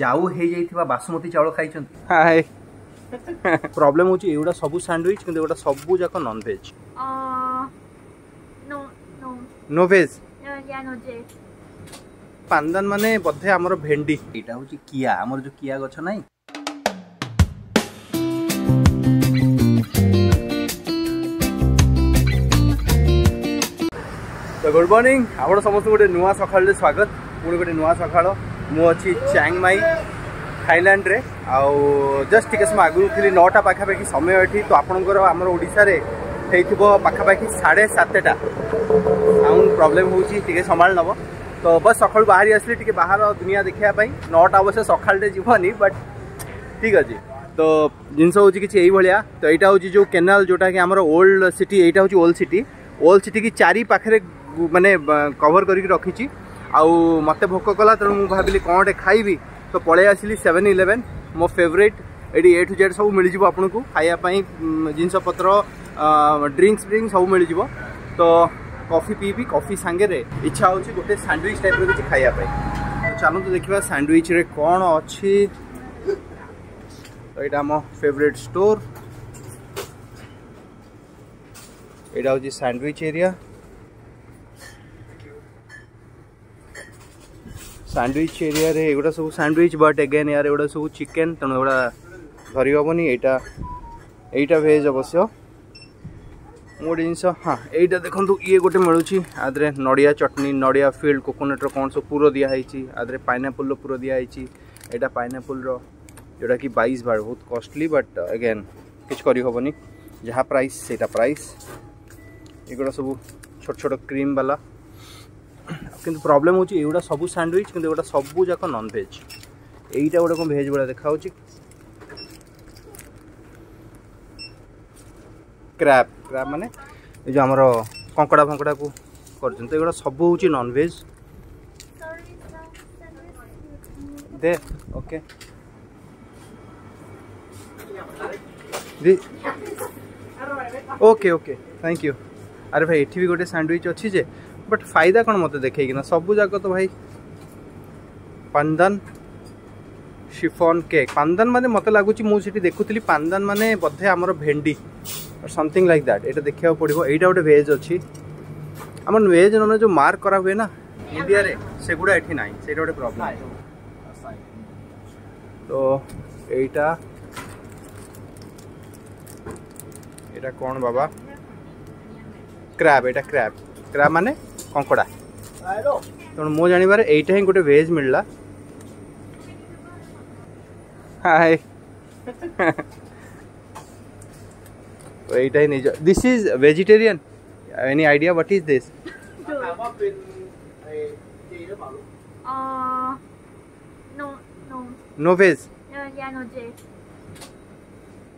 ଯାଉ ହେଇଯାଇଥିବା ବାସୁମତୀ ଚାଉଳ ଖାଇଛନ୍ତି ହାଏ ପ୍ରୋବ୍ଲେମ୍ ହେଉଛି ଏଗୁଡ଼ା ସବୁ ସ୍ୟାଣ୍ଡୱିଚ କିନ୍ତୁ ଏଗୁଡ଼ା ସବୁ ଯାକ ନନ୍ଭେଜ୍ ନୋ ଭେଜ୍ ପାନ୍ଦାନ ମାନେ ବୋଧେ ଆମର ଭେଣ୍ଡି ଏଇଟା ହେଉଛି କିଆ ଆମର ଯେଉଁ କିଆ ଗଛ ନାହିଁ ତ ଗୁଡ୍ ମର୍ଣ୍ଣିଂ ଆପଣ ସମସ୍ତଙ୍କୁ ଗୋଟେ ନୂଆ ସକାଳରେ ସ୍ୱାଗତ ପୁଣି ଗୋଟେ ନୂଆ ସକାଳ ମୁଁ ଅଛି ଚାଙ୍ଗମାଇ থাইল্যান্ডে আস্ট টিকে সময় আগুন ଥିଲି নটা পাখাপাখি সময় এটি তো আপনার আমার ওড়শার হয়েছিল পাখাপাখি সাড়ে সাতটা সাউন্ড প্রোবলেম হচ্ছে টিকে সম্ভাল নেব তো বস সকাল বাহারি আসলি টিকে বাহার দুনিয়া দেখা নটা অবশ্য সকালে যাবনি বট ঠিক আছে তো জিনিস হচ্ছে কিছু এইভাবে তো এইটা হচ্ছে যে কেনাল যেটা কি আমার ওল্ড সিটি এইটা হচ্ছে ওল্ড সিটি ওল্ড সিটি কি চারি পাখে মানে কভর করি রাখিছি मत भोक कला तेणु मुझे भाविली कौन खाइबी तो पलै आसली सेवेन इलेवेन मो फेवरेट ये ए टू जेड सब मिल जाव को खायाप जिनसपत ड्रिंक्स फ्रिंक सब मिल जाव तो कफि पी भी कॉफी सांगे इच्छा हो गए सैंडविच टाइप रही खायापी तो चलत देखा सांडविच रे कौन अच्छी तो ये आम फेवरेट स्टोर यहाँ हूँ सैंडविच एरिया স্যান্ডউইচ এরিয়ারে এগুলা সব স্যান্ডউইচ বাট এগেন ইয়ার এগুলা সব চিকেন তেমন এগুলা ধরি ଏଇଟା ଏଇଟା ଭେଜ୍ ଅବଶ୍ୟ ମୁଁ ଗୋଟେ ଜିନିଷ ହଁ ଏଇଟା ଦେଖନ୍ତୁ ଇଏ ଗୋଟେ ମିଳୁଛି ଆଦେହରେ ନଡ଼ିଆ ଚଟନି ନଡ଼ିଆ ଫିଲ୍ଡ କୋକୋନଟ୍ର କ'ଣ ସବୁ ପୁର ଦିଆହେଇଛି ଆଦେହରେ ପାଇନାପୁଲ୍ର ପୁର ଦିଆହେଇଛି ଏଇଟା ପାଇନାପୁଲ୍ର ଯେଉଁଟାକି ବାଇଶ ବାଟ ବହୁତ କଷ୍ଟଲି ବଟ୍ ଏଗେନ୍ କିଛି କରିହେବନି ଯାହା ପ୍ରାଇସ୍ ସେଇଟା ପ୍ରାଇସ୍ ଏଗୁଡ଼ା ସବୁ ଛୋଟ ଛୋଟ କ୍ରିମ୍ ବାଲା কিন্তু ପ୍ରୋବ୍ଲେମ୍ ହେଉଛି ଏଗୁଡ଼ା ସବୁ ସ୍ୟାଣ୍ଡୱିଚ୍ କିନ୍ତୁ ଏଗୁଡ଼ା ସବୁଯାକ ନନ୍ଭେଜ୍ ଏଇଟା ଗୋଟେ କ'ଣ ଭେଜ୍ ଭଳିଆ ଦେଖାହେଉଛି କ୍ରାପ୍ କ୍ରାପ୍ ମାନେ ଏ ଯେଉଁ ଆମର କଙ୍କଡ଼ା ଫଙ୍କଡ଼ାକୁ କରୁଛନ୍ତି ତ ଏଗୁଡ଼ା ସବୁ ହେଉଛି non-veg De okay okay okay thank you ଆରେ ଭାଇ ଏଠି ବି ଗୋଟେ ସ୍ୟାଣ୍ଡୱିଚ୍ ଅଛି ଯେ ବଟ୍ ଫାଇଦା କ'ଣ ମୋତେ ଦେଖେଇକିନା ସବୁଯାକ ତ ଭାଇ ପାନ୍ଦାନ শিফন কেক পান্দান মানে মতো লাগুচি মু সেটি দেখুলি পান্দান মানে বোধে আমার ভেন্ডি সমথিং লাইক দ্যাট এটা দেখা পড়ব এইটা গোটে ভেজ অছি আমার ভেজ নন যে মার্ক করা হুয়ে না ইন্ডিয়ার সেগুড়া এটি নাই সেটা গোটে প্রবলেম তো এইটা এটা কোন বাবা ক্র্যাব এটা ক্র্যাব ক্র্যাব মানে କଙ୍କଡ଼ା ତେଣୁ ମୁଁ ଜାଣିବାରେ ଏଇଟା ହିଁ ଗୋଟେ ଭେଜ୍ ମିଳିଲା ହାଏ ଏଇଟା ହିଁ ନେଇଯାଅ this is vegetarian any idea what is this No veg? Uh, yeah, no veg.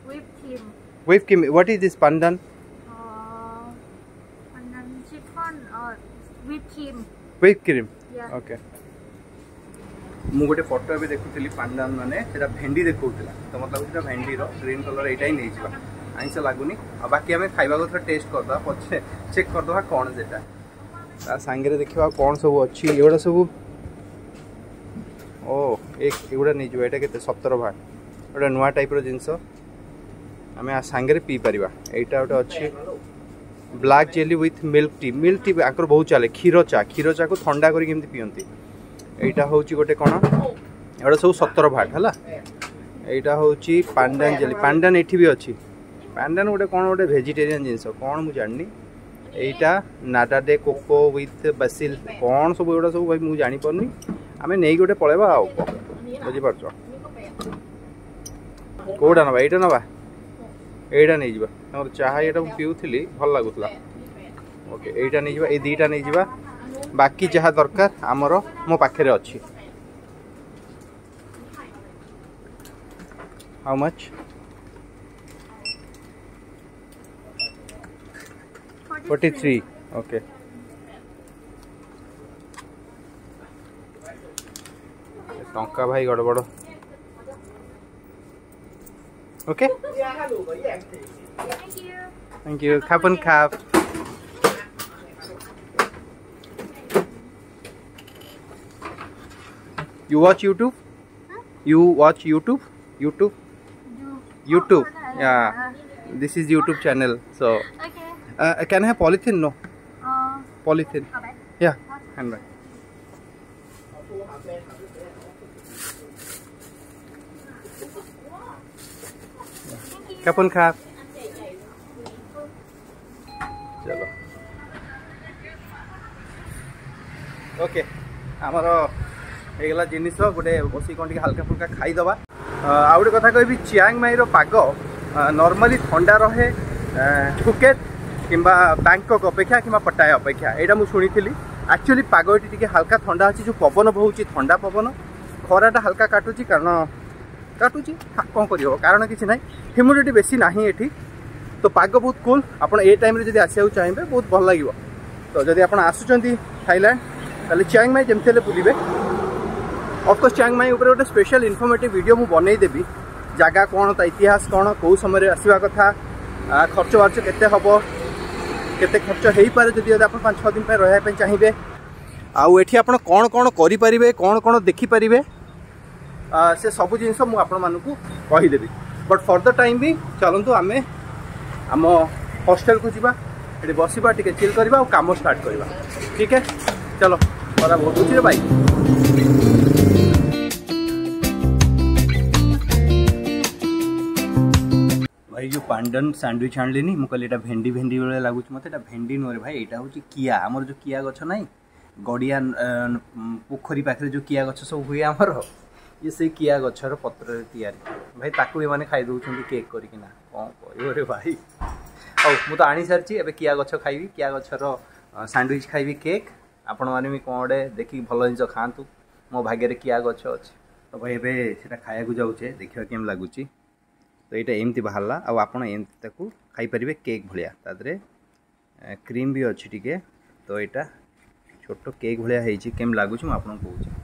Whipped cream. Whipped cream. What is this pandan? Uh, pandan chicken or with cream okay मुझे फटो अभी देखु थी पांडा मैंने भेडी देखा तो मतलब लगता भेडीर ग्रीन कलर यही नहीं जा आईस लगुनि बाकी आम खाइबा कथा टेस्ट करद पचे चेक करद कौन सेटा सांगे देखा कौन सब अच्छी युवा सब ओ एक युवा नहीं जाए के सतर भाट गोटे नुआ टाइप रिनस आम सांगे पी पार यहाँ गोटे अच्छी black jelly with milk tea milk tea ଆଙ୍କର ବହୁତ ଚାଲେ କ୍ଷୀର ଚା କ୍ଷୀର ଚାକୁ ଥଣ୍ଡା କରିକି କେମିତି ପିଅନ୍ତି ଏଇଟା ହେଉଛି ଗୋଟେ କ'ଣ ଏଗୁଡ଼ା ସବୁ ସତର ଭାଟ ହେଲା ଏଇଟା ହେଉଛି ପାଣ୍ଡାନ୍ ଜେଲି ପାଣ୍ଡାନ୍ ଏଠି ବି ଅଛି ପାଣ୍ଡାନ୍ ଗୋଟେ କ'ଣ ଗୋଟେ ଭେଜିଟେରିଆନ୍ ଜିନିଷ କ'ଣ ମୁଁ ଜାଣିନି ଏଇଟା ନାଡ଼ାଡେ କୋକୋ ୱିଥ୍ ବାସିଲ୍ କ'ଣ ସବୁ ଏଗୁଡ଼ା ସବୁ ଭାଇ ମୁଁ ଜାଣିପାରୁନି ଆମେ ନେଇକି ଗୋଟେ ପଳେଇବା ଆଉ ବୁଝିପାରୁଛ କେଉଁଟା ନେବା ଏଇଟା ନେବା এইটা নিয়ে যা আমার চাহা এটা পিউলি ভাল লাগুলা ওকে এইটা নিয়ে যা এই দুইটা যা বাকি যা দরকার আমার মো পাখে অছি how much forty three okay টঙ্কা ভাই গড়বড় Okay? Yeah, Hello. Yeah, Thank you. Thank you. Have and cap. You watch YouTube? Huh? You watch YouTube? YouTube? Do. YouTube. Oh, yeah. This is YouTube channel. So. Okay. Uh, can I have polythene? No. Uh, polythene. Okay. Yeah. Handbag. ขอบคุณครับ চলো ওকে আমার এইগুলা জিনিস গোটে বসি কোণ টিকে হালকা ফুলকা খাইদেবা আউ গোটে কথা কবি চিয়াং মাইর পাগ নর্মালি থা রহে ফুকেট কিংবা ব্যাংকক অপেক্ষা কিংবা পটায় অপেক্ষা এইটা মু শুনেছিলি আকচুয়ালি পাগ এটি টিকে হালকা থা আছে যে পবন বহুছি থা পবন খরাটা হালকা কাটুছি কারণ କାଟୁଛି କ'ଣ କରିହେବ କାରଣ କିଛି ନାହିଁ ହ୍ୟୁମିଡ଼ିଟି ବେଶୀ ନାହିଁ ଏଠି ତ ପାଗ ବହୁତ କୁଲ୍ ଆପଣ ଏ ଟାଇମ୍ରେ ଯଦି ଆସିବାକୁ ଚାହିଁବେ ବହୁତ ଭଲ ଲାଗିବ ତ ଯଦି ଆପଣ ଆସୁଛନ୍ତି ଥାଇଲାଣ୍ଡ ତାହେଲେ ଚିଆଙ୍ଗମାଇ ଯେମିତି ହେଲେ ବୁଲିବେ ଅଫକୋର୍ସ ଚିଆଙ୍ଗମାଇ ଉପରେ ଗୋଟେ ସ୍ପେଶାଲ୍ ଇନଫର୍ମେଟିଭ୍ ଭିଡ଼ିଓ ମୁଁ ବନେଇଦେବି ଜାଗା କ'ଣ ତା ଇତିହାସ କ'ଣ କେଉଁ ସମୟରେ ଆସିବା କଥା ଖର୍ଚ୍ଚ ବାର୍ଚ୍ଚ କେତେ ହେବ କେତେ ଖର୍ଚ୍ଚ ହେଇପାରେ ଯଦି ଆପଣ ପାଞ୍ଚ ଛଅ ଦିନ ପାଇଁ ରହିବା ପାଇଁ ଚାହିଁବେ ଆଉ ଏଠି ଆପଣ କ'ଣ କ'ଣ କରିପାରିବେ କ'ଣ କ'ଣ ଦେଖିପାରିବେ ସେ ସବୁ ଜିନିଷ ମୁଁ ଆପଣମାନଙ୍କୁ କହିଦେବି ବଟ୍ ଫର୍ ଦ ଟାଇମ୍ ବି ଚାଲନ୍ତୁ ଆମେ ଆମ ହଷ୍ଟେଲକୁ ଯିବା ଏଠି ବସିବା ଟିକେ ଚିଲ୍ କରିବା ଆଉ କାମ ଷ୍ଟାର୍ଟ କରିବା ଠିକ୍ ଅଛି ଚାଲ ଖରା ବହୁତ ହେଉଛି ରେ ଭାଇ ଭାଇ ଯେଉଁ ପାଣ୍ଡନ୍ ସାଣ୍ଡୱିଚ୍ ଆଣିଲିନି ମୁଁ କହିଲି ଏଇଟା ଭେଣ୍ଡି ଭେଣ୍ଡି ଭଳିଆ ଲାଗୁଛି ମୋତେ ଏଇଟା ଭେଣ୍ଡି ନୁହେଁ ଭାଇ ଏଇଟା ହେଉଛି କିଆ ଆମର ଯେଉଁ କିଆ ଗଛ ନାହିଁ ଗଡ଼ିଆ ପୋଖରୀ ପାଖରେ ଯେଉଁ କିଆ ଗଛ ସବୁ ହୁଏ ଆମର ଇଏ ସେଇ କିଆ ଗଛର ପତ୍ରରେ ତିଆରି ଭାଇ ତାକୁ ଏମାନେ ଖାଇ ଦେଉଛନ୍ତି କେକ୍ କରିକିନା କ'ଣ କହିବ ରେ ଭାଇ ହଉ ମୁଁ ତ ଆଣିସାରିଛି ଏବେ କିଆ ଗଛ ଖାଇବି କିଆ ଗଛର ସାଣ୍ଡୱିଚ୍ ଖାଇବି କେକ୍ ଆପଣମାନେ ବି କ'ଣ ଗୋଟେ ଦେଖିକି ଭଲ ଜିନିଷ ଖାଆନ୍ତୁ ମୋ ଭାଗ୍ୟରେ କିଆ ଗଛ ଅଛି ତ ଭାଇ ଏବେ ସେଇଟା ଖାଇବାକୁ ଯାଉଛେ ଦେଖିବା କେମିତି ଲାଗୁଛି ତ ଏଇଟା ଏମିତି ବାହାରିଲା ଆଉ ଆପଣ ଏମିତି ତାକୁ ଖାଇପାରିବେ କେକ୍ ଭଳିଆ ତା ଦେହରେ କ୍ରିମ୍ ବି ଅଛି ଟିକେ ତ ଏଇଟା ଛୋଟ କେକ୍ ଭଳିଆ ହେଇଛି କେମିତି ଲାଗୁଛି ମୁଁ ଆପଣଙ୍କୁ କହୁଛି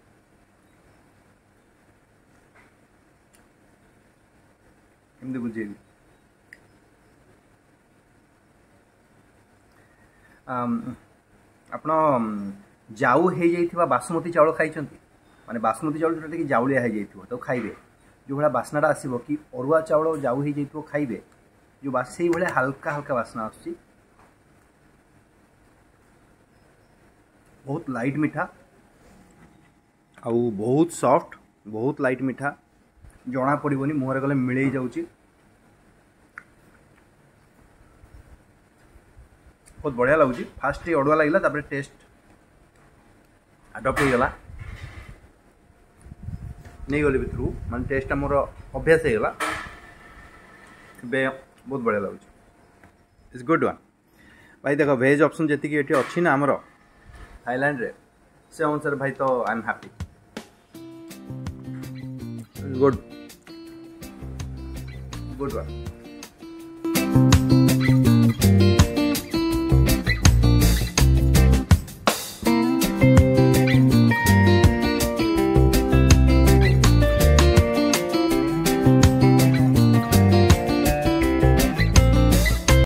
बुझे आप जाऊ हो चाउल खाई मान बासमती चाउल तो तो जो जाऊलिया हो तो खाइबे जो भाया बास्नाट आस अरुआ चाउल जाऊ हो जो से भाया हाल्का हाल्का बास्ना आस बहुत लाइट मीठा आ बहुत सॉफ्ट बहुत लाइट मीठा जना पड़ी मुहर गले मिल जाऊँगी ବହୁତ ବଢ଼ିଆ ଲାଗୁଛି ଫାଷ୍ଟ ଟିକେ ଅଡ଼ୁଆ ଲାଗିଲା ତାପରେ ଟେଷ୍ଟ ଆଡ଼ପ୍ଟ ହେଇଗଲା ନେଇଗଲି ଭିତରକୁ ମାନେ ଟେଷ୍ଟଟା ମୋର ଅଭ୍ୟାସ ହେଇଗଲା ଏବେ ବହୁତ ବଢ଼ିଆ ଲାଗୁଛି ଇଟ୍ସ ଗୁଡ୍ ୱାନ୍ ଭାଇ ଦେଖ ଭେଜ୍ ଅପସନ୍ ଯେତିକି ଏଠି ଅଛି ନା ଆମର ଥାଇଲାଣ୍ଡରେ ସେ ଅନୁସାରେ ଭାଇ ତ I am happy good good one